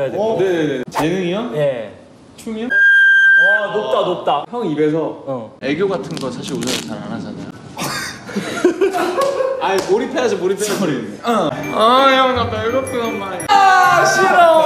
주셔야 돼요. 어. 네네네. 재능이요? 예. 춤이요? 와 높다 높다. 형 입에서 어. 애교 같은 거 사실 우선 잘안 하잖아요. 아니 몰입해야지 몰입해야지. 어. 아형 나 배고프단 말이야. 아 싫어.